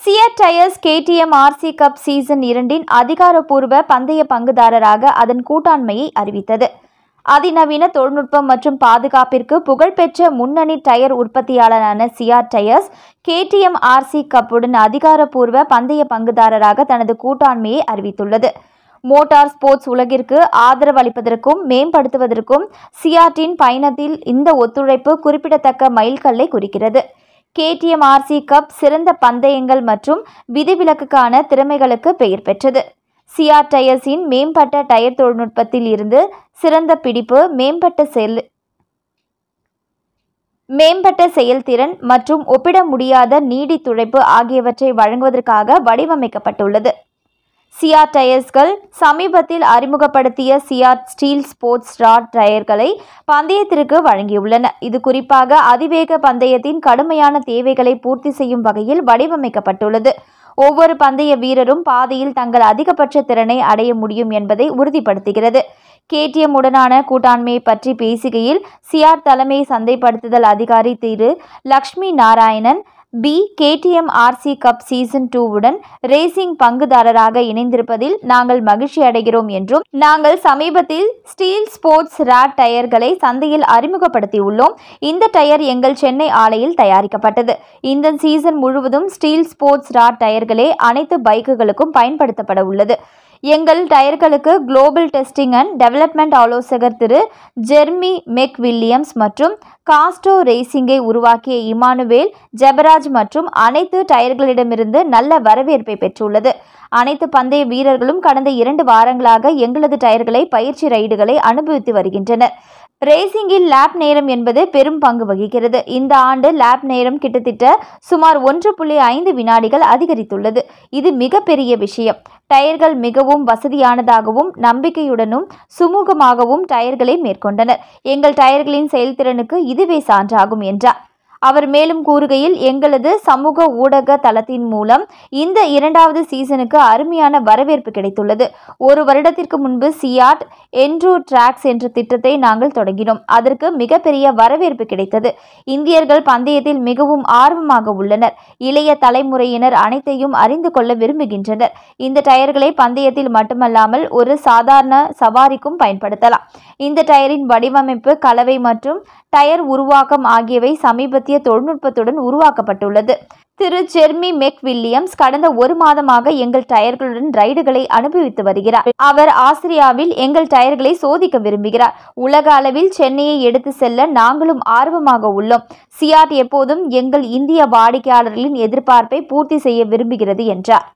CEAT tyres KTM RC cup season இரண்டின் அதிகாரப்பூர்வ பந்தய பங்குதாரராக அதன் கூட்டாண்மையை அறிவித்தது. அதிநவீன தொழில்நுட்பம் மற்றும் பாதுகாப்பிற்கு புகழ்பெற்ற முன்னணி டயர் உற்பத்தியாளரான சியாட் டயர்ஸ் கேடிஎம் ஆர்சி கப்புடன் அதிகாரப்பூர்வ பந்தய பங்குதாரராக தனது கூட்டாண்மையை அறிவித்துள்ளது. மோட்டார் ஸ்போர்ட்ஸ் உலகிற்கு ஆதரவு அளிப்பதற்கும் மேம்படுத்துவதற்கும் சியாட்டின் பயணத்தில் இந்த ஒத்துழைப்பு குறிப்பிடத்தக்க மைல்கல்லை குறிக்கிறது. கேடிஎம் ஆர்சி கப் சிறந்த பந்தயங்கள் மற்றும் விதிவிலக்குக்கான திறமைகளுக்கு பெயர் பெற்றது. சிஆர் டயர்ஸின் மேம்பட்ட டயர் தொழில்நுட்பத்தில் இருந்து சிறந்த பிடிப்பு மேம்பட்ட செல் மேம்பட்ட செயல்திறன் மற்றும் ஒப்பிட முடியாத நீடித்துழைப்பு ஆகியவற்றை வழங்குவதற்காக வடிவமைக்கப்பட்டுள்ளது. சியார் டயர்ஸ்கள் சமீபத்தில் அறிமுகப்படுத்திய சியார் ஸ்டீல் ஸ்போர்ட்ஸ் ராட் டயர்களை பந்தயத்திற்கு வழங்கியுள்ளன. இது குறிப்பாக அதிவேக பந்தயத்தின் கடுமையான தேவைகளை பூர்த்தி செய்யும் வகையில் வடிவமைக்கப்பட்டுள்ளது. ஒவ்வொரு பந்தய வீரரும் பாதையில் தங்கள் அதிகபட்ச திறனை அடைய முடியும் என்பதை உறுதிப்படுத்துகிறது. கேடிஎம் உடனான கூட்டாண்மையை பற்றி பேசுகையில் சியார் தலைமை சந்தைப்படுத்துதல் அதிகாரி திரு Lakshmi Narayanan P KTM RC cup season டூவுடன் racing பங்குதாரராக இணைந்திருப்பதில் நாங்கள் மகிழ்ச்சி அடைகிறோம் என்றும் நாங்கள் சமீபத்தில் ஸ்டீல் ஸ்போர்ட்ஸ் ராட் டயர்களை சந்தையில் அறிமுகப்படுத்தியுள்ளோம். இந்த டயர் எங்கள் சென்னை ஆலையில் தயாரிக்கப்பட்டது. இந்த சீசன் முழுவதும் ஸ்டீல் ஸ்போர்ட்ஸ் ராட் டயர்களே அனைத்து பைக்குகளுக்கும் பயன்படுத்தப்பட உள்ளது. எங்கள் டயர்களுக்கு குளோபல் டெஸ்டிங் அண்ட் டெவலப்மெண்ட் ஆலோசகர் திரு ஜெர்மி மெக் வில்லியம்ஸ் மற்றும் காஸ்டோ ரேசிங்கை உருவாக்கிய இமானுவேல் ஜெபராஜ் மற்றும் அனைத்து டயர்களிடமிருந்து நல்ல வரவேற்பை பெற்றுள்ளது. அனைத்து பந்தய வீரர்களும் கடந்த இரண்டு வாரங்களாக எங்களது டயர்களை பயிற்சி ரைடுகளை அனுபவித்து வருகின்றனர். ரேசிங்கில் லேப் நேரம் என்பது பெரும் பங்கு வகிக்கிறது. இந்த ஆண்டு லேப் நேரம் கிட்டத்தட்ட சுமார் ஒன்று புள்ளி ஐந்து வினாடிகள் அதிகரித்துள்ளது. இது மிகப்பெரிய விஷயம். டயர்கள் மிகவும் வசதியானதாகவும் நம்பிக்கையுடனும் சுமூகமாகவும் டயர்களை மேற்கொண்டனர். எங்கள் டயர்களின் செயல்திறனுக்கு இதுவே சான்றாகும் என்றார். அவர் மேலும் கூறுகையில் எங்களது சமூக ஊடக தளத்தின் மூலம் இந்த இரண்டாவது சீசனுக்கு அருமையான வரவேற்பு கிடைத்துள்ளது. ஒரு வருடத்திற்கு முன்பு சியாட் என்ட்ரூ டிராக்ஸ் என்ற திட்டத்தை நாங்கள் தொடங்கினோம். அதற்கு மிகப்பெரிய வரவேற்பு கிடைத்தது. இந்தியர்கள் பந்தயத்தில் மிகவும் ஆர்வமாக உள்ளனர். இளைய தலைமுறையினர் அனைத்தையும் அறிந்து கொள்ள விரும்புகின்றனர். இந்த டயர்களை பந்தயத்தில் மட்டுமல்லாமல் ஒரு சாதாரண சவாரிக்கும் பயன்படுத்தலாம். இந்த டயரின் வடிவமைப்பு கலவை மற்றும் டயர் உருவாக்கம் ஆகியவை சமீபத்திய தொழில்நுட்பத்துடன் உருவாக்கப்பட்டுள்ளது. திரு. ஜெர்மி மெக் வில்லியம்ஸ் கடந்த ஒரு மாதமாக எங்கள் டயர்களுடன் ரைடுகளை அனுபவித்து வருகிறார். அவர் ஆஸ்திரியாவில் எங்கள் டயர்களை சோதிக்க விரும்புகிறார். உலக அளவில் சென்னையை எடுத்து செல்ல நாங்களும் ஆர்வமாக உள்ளோம். சியாட் எப்போதும் எங்கள் இந்திய வாடிக்கையாளர்களின் எதிர்பார்ப்பை பூர்த்தி செய்ய விரும்புகிறது என்றார்.